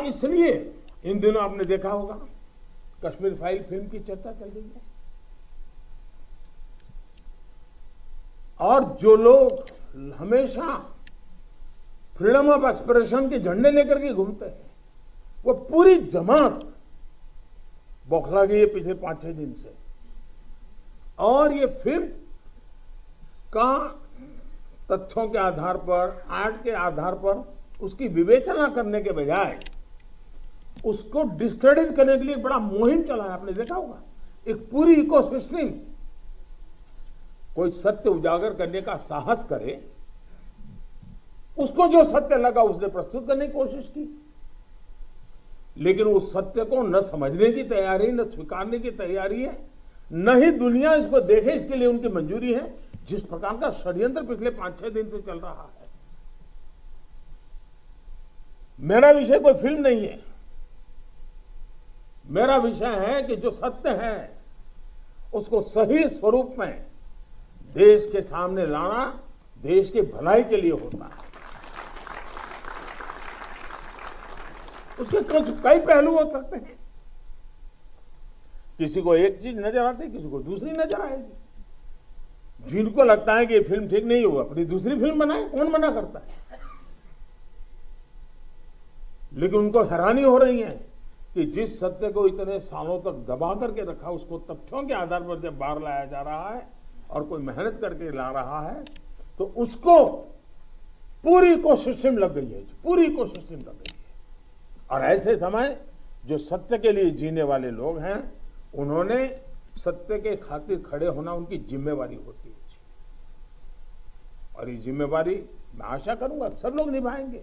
इसलिए इन दिनों आपने देखा होगा, कश्मीर फ़ाइल फ़िल्म की चर्चा चल रही है। और जो लोग हमेशा फ्रीडम ऑफ़ एक्सप्रेशन के झंडे लेकर के घूमते हैं, वो पूरी जमात बौखला गई है पिछले पाँच छह दिन से। और ये फ़िल्म का तथ्यों के आधार पर, आर्ट के आधार पर उसकी विवेचना करने के बजाय उसको डिस्क्रेडिट करने के लिए बड़ा मुहिम चला है, आपने देखा होगा। एक पूरी इकोसिस्टम कोई सत्य उजागर करने का साहस करे, उसको जो सत्य लगा उसने प्रस्तुत करने की कोशिश की। लेकिन उस सत्य को न समझने की तैयारी, न स्वीकारने की तैयारी है, न ही दुनिया इसको देखे, इसके लिए उनकी मंजूरी है, जिस प्रकार का षड्यंत्र पिछले पाँच छह दिन से चल रहा है। मेरा विषय कोई फ़िल्म नहीं है। मेरा विषय है कि जो सत्य है, उसको सही स्वरूप में देश के सामने लाना, देश की भलाई के लिए होता है। उसके कुछ कई पहलू हो सकते हैं। किसी को एक चीज़ नज़र आती है किसी को दूसरी नज़र आएगी। जिनको लगता है कि ये फ़िल्म ठीक नहीं होगा अपनी दूसरी फ़िल्म बनाए, कौन मना करता है? लेकिन उनको हैरानी हो रही है कि जिस सत्य को इतने सालों तक दबा करके रखा, उसको तथ्यों के आधार पर जब बाहर लाया जा रहा है और कोई मेहनत करके ला रहा है तो उसको पूरी इकोसिस्टम लग गई है, पूरी इकोसिस्टम लग गई है। और ऐसे समय जो सत्य के लिए जीने वाले लोग हैं, उन्होंने सत्य के खातिर खड़े होना उनकी जिम्मेवारी होती है। और ये जिम्मेवारी मैं आशा करूँगा सब लोग निभाएँगे।